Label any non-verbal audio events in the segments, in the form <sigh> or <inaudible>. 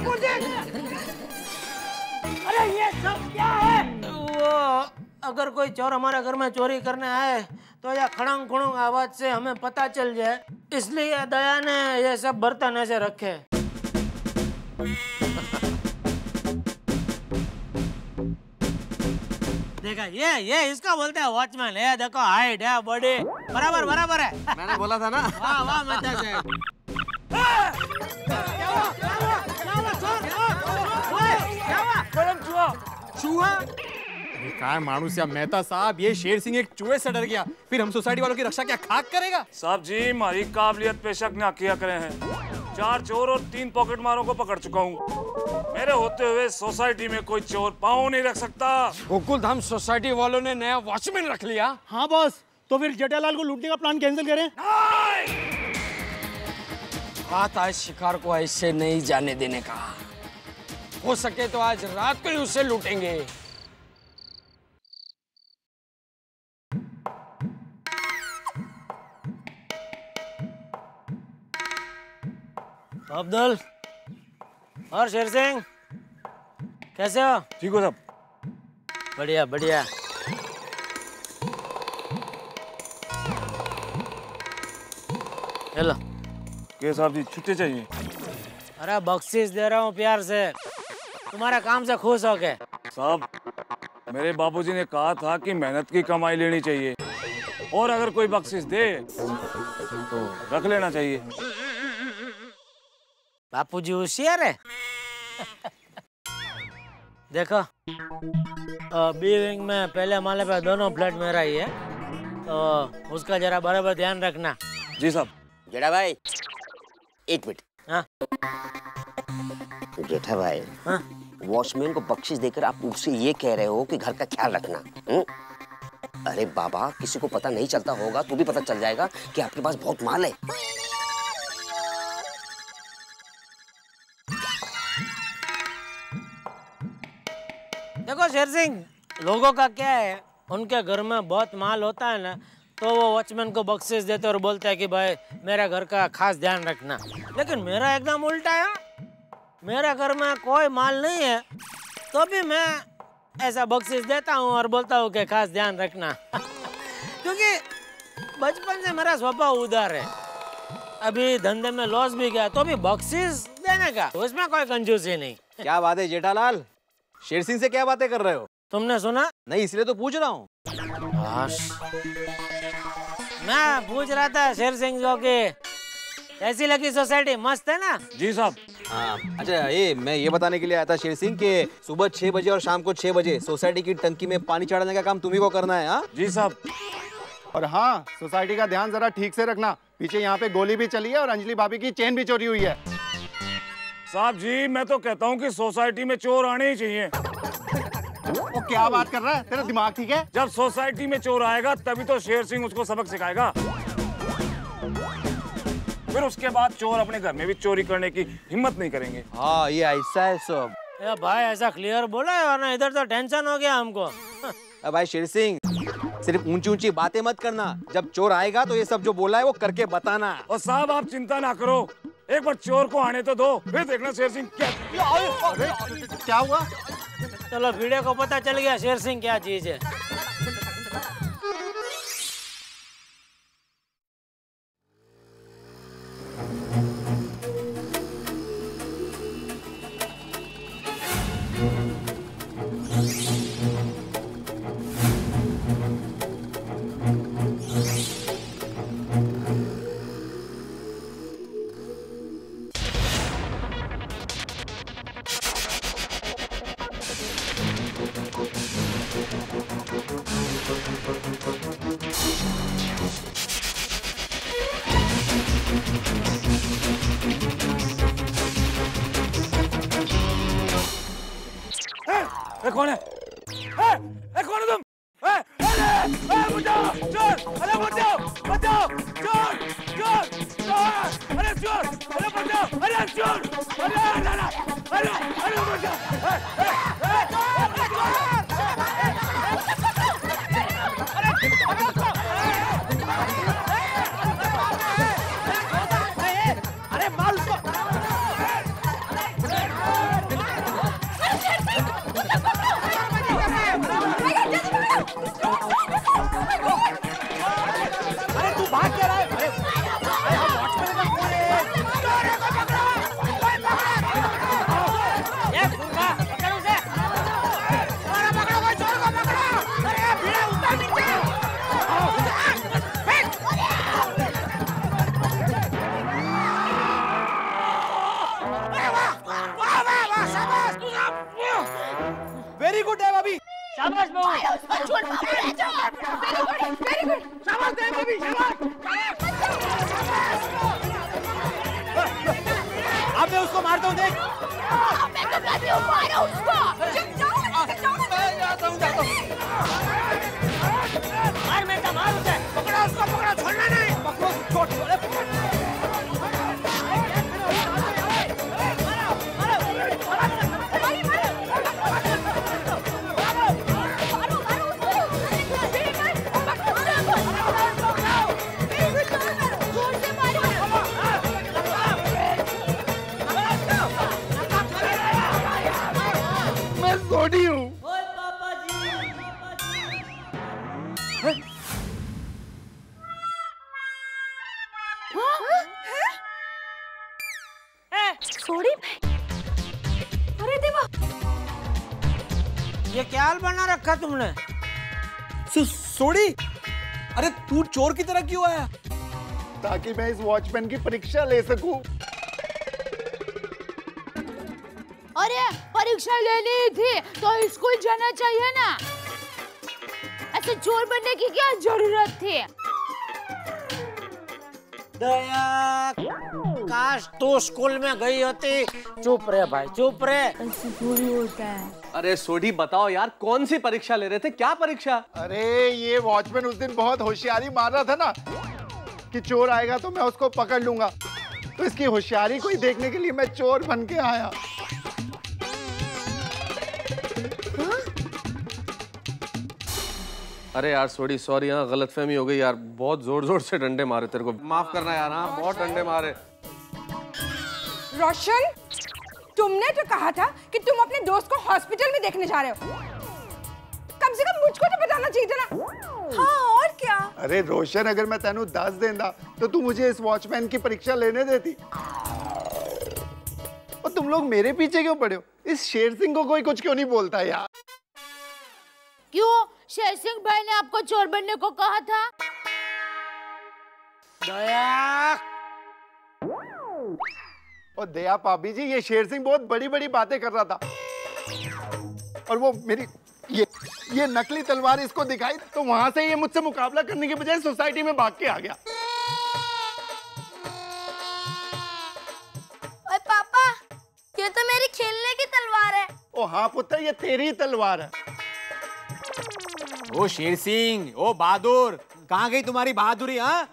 जी अरे ये सब क्या है? वो अगर कोई चोर हमारे घर में चोरी करने आए तो यह खड़ंग खुड़ंग आवाज़ से हमें पता चल जाए। इसलिए दया ने ये सब बर्तन ऐसे रखे। देखा ये ये इसका बोलते हैं वॉचमैन ये देखो हाइट है बॉडी बराबर बराबर है। मैंने बोला था ना। वाह वाह मेहता साहब चूहा? काय माणूस या मेहता साहब ये शेर सिंह एक चूहे से डर गया। फिर हम सोसाइटी वालों की रक्षा क्या खाक करेगा? साहब जी हमारी काबिलियत पे शक ना किया करे हैं। चार चोर और तीन पॉकेट मारों को पकड़ चुका हूँ। मेरे होते हुए सोसाइटी में कोई चोर पाँव नहीं रख सकता। गोकुल धाम सोसाइटी वालों ने नया वॉचमैन रख लिया। हाँ बॉस। तो फिर जेठालाल को लूटने का प्लान कैंसिल करें? बात आज शिकार को ऐसे नहीं जाने देने का। हो सके तो आज रात को ही उसे लूटेंगे। अब्दुल और शेर सिंह कैसे हो? ठीक हो साहब बढ़िया बढ़िया। हेलो। के साहब जी छुट्टी चाहिए। अरे बख्शीश दे रहा हूँ प्यार से। तुम्हारे काम से खुश हो गए। साहब मेरे बाबूजी ने कहा था कि मेहनत की कमाई लेनी चाहिए। और अगर कोई बख्शिश दे तो रख लेना चाहिए। बापू जी होशियार है। <laughs> देखो बी विंग में पहले माले पे दोनों फ्लैट मेरा ही है। तो उसका जरा बराबर ध्यान रखना। जी साहब। जेठा भाई एक मिनट। हाँ। जेठा भाई। वॉचमैन को बख्शिश देकर आप उससे ये कह रहे हो कि घर का ख्याल रखना हुँ? अरे बाबा, किसी को पता नहीं चलता होगा तो भी पता चल जाएगा कि आपके पास बहुत माल है। देखो शेर सिंह लोगों का क्या है? उनके घर में बहुत माल होता है ना तो वो वॉचमैन को बख्शिश देते और बोलते हैं कि भाई, मेरा घर का खास ध्यान रखना। लेकिन मेरा एकदम उल्टा है। मेरे घर में कोई माल नहीं है तो भी मैं ऐसा बख्शिश देता हूँ और बोलता हूँ कि खास ध्यान रखना। <laughs> क्योंकि बचपन से मेरा स्वभाव उदार है। अभी धंधे में लॉस भी गया तो भी बख्शिश देने का उसमें कोई कंजूसी नहीं। क्या बात है जेठालाल? शेर सिंह से क्या बातें कर रहे हो? तुमने सुना? नहीं इसलिए तो पूछ रहा हूँ। मैं पूछ रहा था शेर सिंह जो की कैसी लगी सोसाइटी मस्त है ना? जी साहब। हाँ। अच्छा ये मैं ये बताने के लिए आया था शेर सिंह कि सुबह छह बजे और शाम को छह बजे सोसाइटी की टंकी में पानी चढ़ाने का काम तुम्ही को करना है हाँ? जी साहब। और हाँ सोसाइटी का ध्यान जरा ठीक से रखना। पीछे यहाँ पे गोली भी चली है और अंजलि भाभी की चेन भी चोरी हुई है। साहब जी मैं तो कहता हूँ कि सोसाइटी में चोर आने ही चाहिए। वो क्या बात कर रहा है? तेरा दिमाग ठीक है? जब सोसाइटी में चोर आएगा तभी तो शेर सिंह उसको सबक सिखाएगा। फिर उसके बाद चोर अपने घर में भी चोरी करने की हिम्मत नहीं करेंगे। हाँ ये ऐसा है सब। ए भाई ऐसा क्लियर बोला है वरना इधर तो टेंशन हो गया हमको। भाई शेर सिंह सिर्फ़ ऊँची ऊँची बातें मत करना। जब चोर आएगा तो ये सब जो बोला है वो करके बताना। और साहब आप चिंता ना करो। एक बार चोर को आने तो दो फिर देखना शेर सिंह क्या क्या हुआ? चलो वीडियो को पता चल गया शेर सिंह क्या चीज़ है। ए, कौन रखा तुमने? सोड़ी? अरे तू चोर की तरह क्यों आया? ताकि मैं इस वॉचमैन की परीक्षा ले सकूँ। अरे परीक्षा लेनी थी तो स्कूल जाना चाहिए ना। ऐसे चोर बनने की क्या ज़रूरत थी? दया काश तू स्कूल में गई होती। चुप रहे भाई चुप रहे। होता है। अरे सोडी बताओ यार कौन सी परीक्षा ले रहे थे? क्या परीक्षा? अरे ये वॉचमैन उस दिन बहुत होशियारी मार रहा था ना कि चोर आएगा तो मैं उसको पकड़ लूँगा। तो इसकी होशियारी को ही देखने के लिए मैं चोर बन के आया। अरे यार सोडी सॉरी यहाँ गलतफहमी हो गई यार। बहुत ज़ोर ज़ोर से डंडे मारे तेरे को। माफ़ करना यार हाँ बहुत डंडे मारे। रोशन तुमने तो कहा था कि तुम अपने दोस्त को हॉस्पिटल में देखने जा रहे हो। कम से कम मुझको तो बताना चाहिए था ना। हाँ और क्या? अरे रोशन अगर मैं तेनू दस देंदा तो तू मुझे इस वॉचमैन की परीक्षा लेने देती। और तुम लोग मेरे पीछे क्यों पड़े हो? इस शेर सिंह को कोई कुछ क्यों नहीं बोलता यार? क्यों? शेर सिंह भाई ने आपको चोर बनने को कहा था। दया! और दया पाबी जी ये शेर सिंह बहुत बड़ी बड़ी बातें कर रहा था। और वो मेरी ये ये नकली तलवार इसको दिखाई तो वहाँ से ये मुझसे मुकाबला करने के बजाय सोसाइटी में भाग के आ गया। ओए पापा ये तो मेरी खेलने की तलवार है। ओ हाँ पुत्र ये तेरी तलवार है। ओ शेर सिंह ओ बहादुर कहाँ गई तुम्हारी बहादुरी हाँ?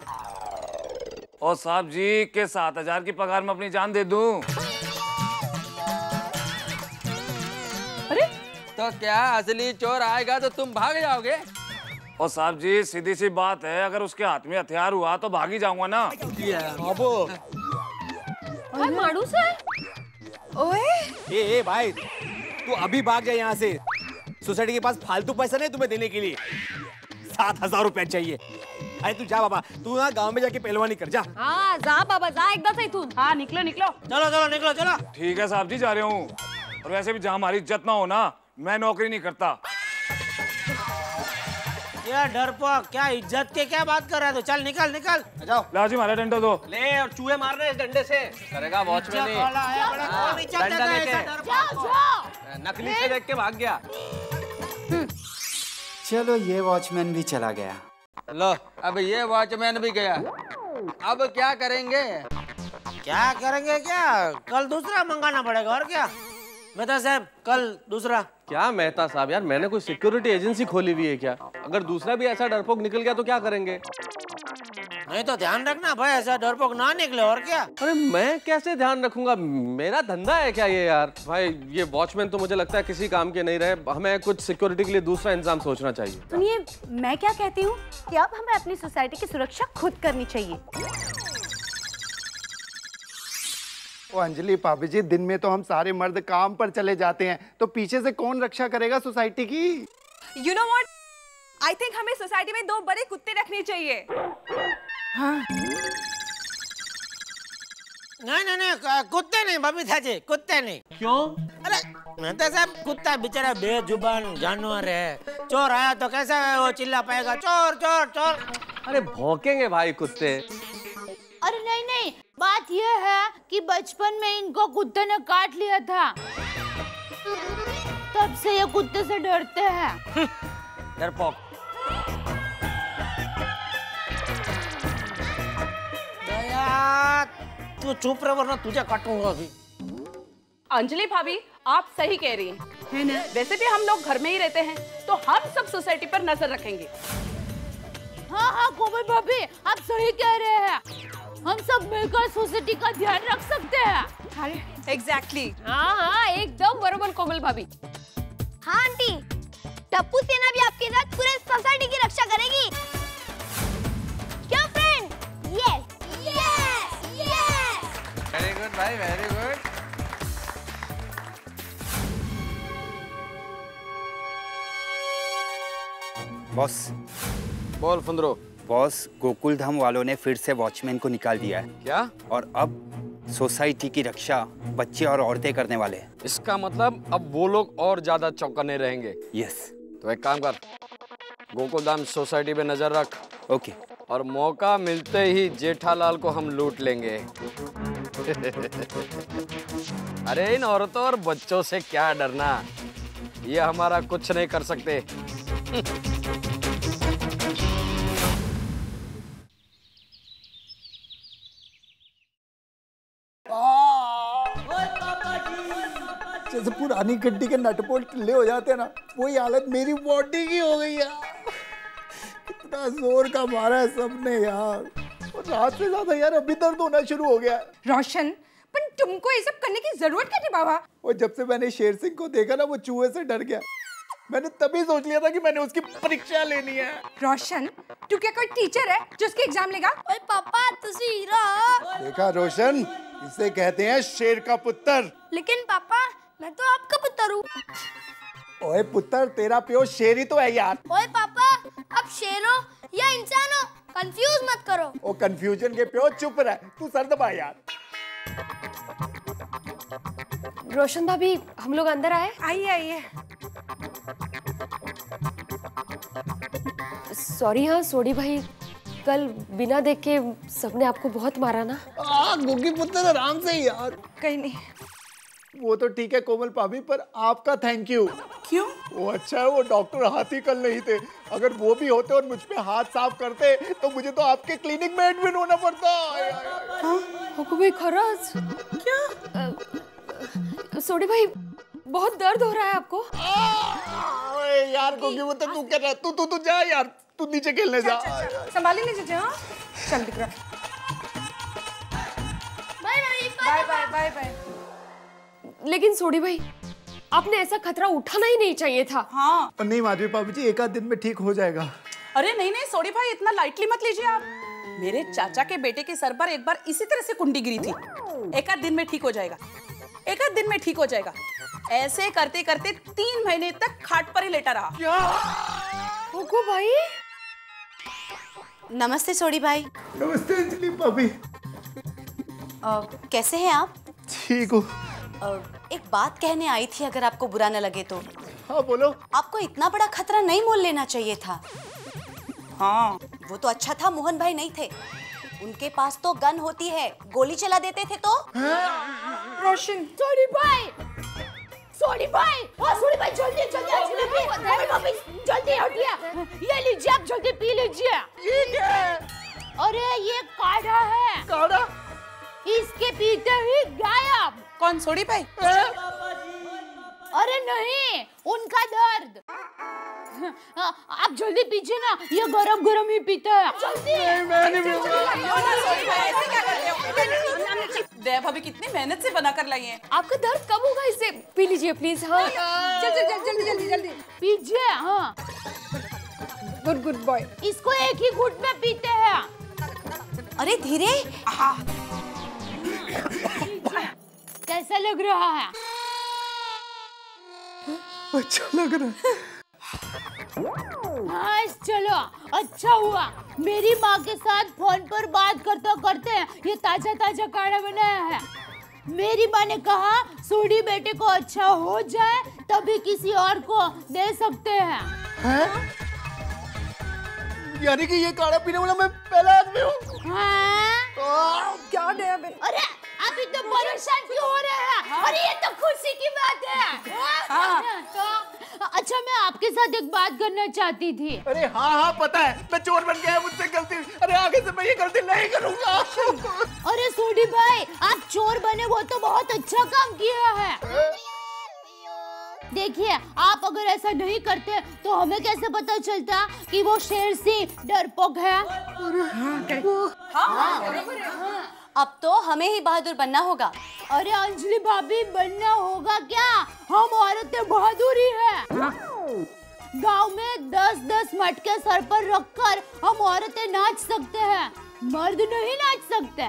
और साहब जी के सात हज़ार की पगार में अपनी जान दे दूँ? अरे। तो क्या असली चोर आएगा तो तुम भाग जाओगे? और साहब जी सीधी सी बात है अगर उसके हाथ में हथियार हुआ तो भाग ही जाऊँगा ना। ओए माड़ू से? ओए। ए ए भाई तू अभी भाग जा यहाँ से। सोसाइटी के पास फालतू पैसा नहीं तुम्हें देने के लिए। सात हज़ार रुपए चाहिए। अरे तू जा बाबा तू ना गाँव में जाके पहलवानी कर जा। हाँ जा बाबा जा एकदम से तू। हाँ निकलो निकलो। चलो चलो निकलो चलो। ठीक है साहब जी जा रहे हूँ। और वैसे भी जहाँ हमारी इज़्ज़त ना हो ना मैं नौकरी नहीं करता। क्या डरपोक क्या इज़्ज़त के क्या बात कर रहा है तू? चल निकल निकल। जाओ। लाजी मारे डंडा दो। ले और चूहे मार रहे हैं इस डंडे से। करेगा वॉचमैन है है नकली से देख के भाग गया। चलो ये वॉचमैन भी चला गया। लो अब ये वॉचमैन भी गया। अब क्या करेंगे? क्या करेंगे क्या? कल दूसरा मंगाना पड़ेगा और क्या? मेहता साहब कल दूसरा। क्या मेहता साहब यार मैंने कोई सिक्योरिटी एजेंसी खोली हुई है क्या? अगर दूसरा भी ऐसा डरपोक निकल गया तो क्या करेंगे? नहीं तो ध्यान रखना भाई ऐसा डरपोक ना निकले और क्या? अरे मैं कैसे ध्यान रखूँगा? मेरा धंधा है क्या ये यार? भाई ये वॉचमैन तो मुझे लगता है किसी काम के नहीं रहे। हमें कुछ सिक्योरिटी के लिए दूसरा इंतज़ाम सोचना चाहिए। सुनिए मैं क्या कहती हूँ कि अब हमें अपनी सोसाइटी की सुरक्षा खुद करनी चाहिए। ओ अंजलि पापी जी दिन में तो हम सारे मर्द काम पर चले जाते हैं। तो पीछे से कौन रक्षा करेगा सोसाइटी की? You know what I think हमें सोसाइटी में दो बड़े कुत्ते रखने चाहिए। नहीं नहीं नहीं क- कुत्ते नहीं बबीता जी कुत्ते नहीं। क्यों? अरे मेहता साहब कुत्ता बेचारा बेजुबान जानवर है। चोर आया तो कैसा वो चिल्ला पाएगा? चोर चोर चोर। अरे भौंकेंगे भाई कुत्ते। अरे नहीं नहीं बात यह है कि बचपन में इनको कुत्ते ने काट लिया था। तब से ये कुत्ते से डरते हैं। डरपोक तू चुप रह वरना तुझे काटूँगा अभी। अंजलि भाभी आप सही कह रही हैं। है ना? वैसे भी हम लोग घर में ही रहते हैं तो हम सब सोसाइटी पर नज़र रखेंगे। हाँ हाँ कोमल भाभी आप सही कह रहे हैं। हम सब मिलकर सोसाइटी का ध्यान रख सकते हैं। अरे एग्जैक्टली हाँ हाँ एकदम बरोबर कोमल भाभी। हाँ आंटी। टप्पू सेना भी आपके साथ पूरे सोसाइटी की रक्षा करेगी। बॉस। बोल फुंदरो। बॉस गोकुल धाम वालों ने फिर से वॉचमैन को निकाल दिया है। क्या? और अब सोसाइटी की रक्षा बच्चे और औरतें करने वाले हैं। इसका मतलब अब वो लोग और ज़्यादा चौकन्ने रहेंगे। यस। तो एक काम कर गोकुलधाम सोसाइटी पे नज़र रख। ओके। और मौका मिलते ही जेठालाल को हम लूट लेंगे। <laughs> अरे इन औरतों और बच्चों से क्या डरना? ये हमारा कुछ नहीं कर सकते। <laughs> पुरानी गड्डी के नट बोल्ट ढीले हो जाते हैं ना वही हालत मेरी बॉडी की हो गई यार। कितना ज़ोर का मारा है सबने यार। और रात से ज़्यादा यार अभी दर्द होना शुरू हो गया रोशन पर तुमको ये सब करने की ज़रूरत क्या थी बाबा? और जब से मैंने शेर सिंह को देखा ना वो चूहे से डर गया। मैंने तभी सोच लिया था कि मैंने उसकी परीक्षा लेनी है। रोशन तू क्या कोई टीचर है जो उसकी एग्ज़ाम लेगा? ओए पापा तुसी हीरो। देखा रोशन इसे कहते हैं शेर का पुत्र। लेकिन पापा मैं तो आपका पुत्र हूँ। ओए पुत्र तेरा प्यो शेर ही तो है यार। ओए पापा अब शेर हो या इंसान हो कंफ्यूज मत करो। ओ कंफ्यूजन के प्यो चुप रह। तू सर दबा यार। रोशन भाभी हम लोग अंदर आए? आइए आइए। सॉरी हाँ सोडी भाई। कल बिना देख के सबने आपको बहुत मारा ना? आ गुगी पुत्र आराम से ही यार। कहीं नहीं। वो तो ठीक है कोमल भाभी पर आपका थैंक यू क्यों? वो अच्छा है वो डॉक्टर हाथी कल नहीं थे। अगर वो भी होते और मुझ पे हाथ साफ़ करते तो मुझे तो आपके क्लिनिक में एडमिट होना पड़ता। हमको भाई खराज? क्या? सोडी भाई बहुत दर्द हो रहा है आपको। ओए यार गुगी पुत्र तू क्या तू तू तू जा यार तू नीचे खेलने जा। संभाली लीजिए जी, हाँ चल दिख रहा। Bye bye bye bye bye. लेकिन सोडी भाई आपने ऐसा खतरा उठाना ही नहीं चाहिए था। हाँ। नहीं माधवी भाभी जी एक आध दिन में ठीक हो जाएगा। अरे नहीं नहीं सोडी भाई इतना लाइटली मत लीजिए आप। मेरे चाचा के बेटे के सर पर एक बार इसी तरह से कुंडी गिरी थी। एक आध दिन में ठीक हो जाएगा। एक आध दिन में ठीक हो जाएगा। ऐसे करते करते तीन महीने तक खाट पर ही लेटा रहा। होको भाई। नमस्ते सोडी भाई। नमस्ते अंजलि भाभी कैसे हैं आप? ठीक हो। एक बात कहने आई थी अगर आपको बुरा न लगे तो। हाँ बोलो। आपको इतना बड़ा खतरा नहीं मोल लेना चाहिए था। हाँ। वो तो अच्छा था मोहन भाई नहीं थे। उनके पास तो गन होती है गोली चला देते थे तो। रोशन सोनी भाई सोनी भाई ओ सोनी भाई जल्दी जल्दी जल्दी जल्दी हटिए ये लीजिए आप जल्दी पी लीजिए। ये क्या है। अरे ये काढ़ा है। काढ़ा? इसके पीते ही गायब। कौन? सोडी भाई? अरे नहीं उनका दर्द। हाँ, आप जल्दी पीजिए ना ये गरम गरम ही पीते हैं। जल्दी। भाभी कितनी मेहनत से बना कर लाई है। आपका दर्द कब होगा इसे? पी लीजिए प्लीज़ हाँ। चल चल चल जल्दी जल्दी जल्दी पीजिए हाँ। गुड गुड बॉय इसको एक ही घुट में पीते हैं। अरे धीरे। कैसा लग रहा है? अच्छा लग रहा है। हाँ चलो अच्छा हुआ। मेरी माँ के साथ फ़ोन पर बात करते करते ये ताज़ा ताज़ा काढ़ा बनाया है। मेरी माँ ने कहा सोडी बेटे को अच्छा हो जाए तभी किसी और को दे सकते हैं। हैं? यानी कि ये काढ़ा पीने वाला मैं पहला आदमी हूँ? हाँ? क्या अरे आप इतने परेशान क्यों हो रहे हैं? अरे ये तो खुशी की बात है। हाँ। तो अच्छा मैं आपके साथ एक बात करना चाहती थी। अरे हाँ हाँ पता है मैं चोर बन गया मुझसे गलती अरे आगे से मैं ये गलती नहीं करूँगा। अरे सोडी भाई आप चोर बने वो तो बहुत अच्छा काम किया है। देखिए आप अगर ऐसा नहीं करते तो हमें कैसे पता चलता कि वो शेर सिंह डरपोक है। अब तो हमें ही बहादुर बनना होगा। अरे अंजलि भाभी बनना होगा क्या? हम औरतें बहादुर ही है। गाँव में दस दस मटके सर पर रखकर हम औरतें नाच सकते हैं। मर्द नहीं नाच सकते।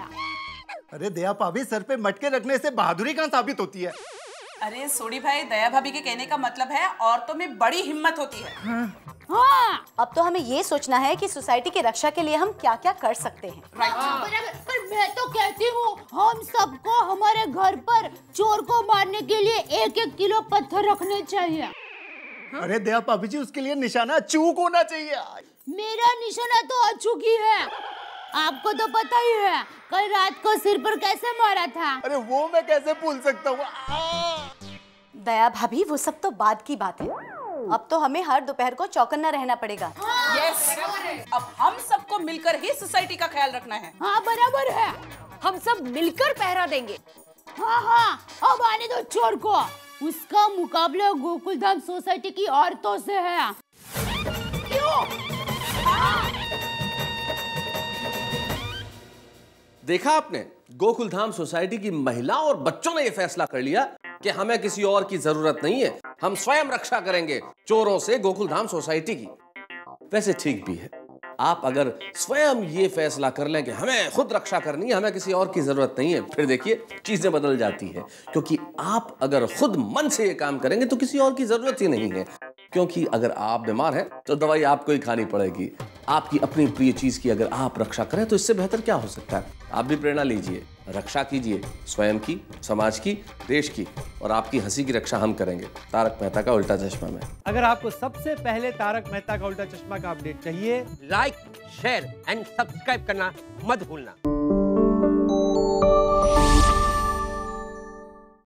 अरे दया भाभी सर पे मटके रखने से बहादुरी कहाँ साबित होती है? अरे सोडी भाई दया भाभी के कहने का मतलब है औरतों में बड़ी हिम्मत होती है। हाँ। अब तो हमें ये सोचना है कि सोसाइटी की रक्षा के लिए हम क्या क्या कर सकते हैं। हाँ, पर, पर मैं तो कहती हूँ हम सबको हमारे घर पर चोर को मारने के लिए एक एक किलो पत्थर रखने चाहिए। अरे दया भाभी जी उसके लिए निशाना चूक होना चाहिए। मेरा निशाना तो अचूक ही है। आपको तो पता ही है कल रात को सिर पर कैसे मारा था। अरे वो मैं कैसे भूल सकता हूँ? दया भाभी वो सब तो बाद की बात है। अब तो हमें हर दोपहर को चौकन्ना रहना पड़ेगा। यस अब हम सबको मिलकर ही सोसाइटी का ख्याल रखना है। हाँ बराबर है। हम सब मिलकर पहरा देंगे। हाँ हाँ अब आने दो चोर को। उसका मुकाबला गोकुल धाम सोसाइटी की औरतों से है। क्यों? देखा आपने? गोकुल धाम सोसाइटी की महिला और बच्चों ने यह फैसला कर लिया। कि हमें किसी और की ज़रूरत नहीं है। हम स्वयं रक्षा करेंगे चोरों से गोकुल धाम सोसाइटी की। वैसे ठीक भी है। आप अगर स्वयं ये फैसला कर लें कि हमें खुद रक्षा करनी है, हमें किसी और की ज़रूरत नहीं है, फिर देखिए, चीज़ें बदल जाती है। क्योंकि आप अगर खुद मन से ये काम करेंगे तो किसी और की ज़रूरत ही नहीं है। क्योंकि अगर आप बीमार हैं तो दवाई आपको ही खानी पड़ेगी। आपकी अपनी प्रिय चीज़ की अगर आप रक्षा करें तो इससे बेहतर क्या हो सकता है? आप भी प्रेरणा लीजिए, रक्षा कीजिए, स्वयं की, समाज की, देश की, और आपकी हँसी की रक्षा हम करेंगे। तारक मेहता का उल्टा चश्मा में। अगर आपको सबसे पहले तारक मेहता का उल्टा चश्मा का अपडेट चाहिए लाइक शेयर एंड सब्सक्राइब करना मत भूलना।